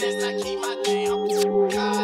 best I keep my damn. God.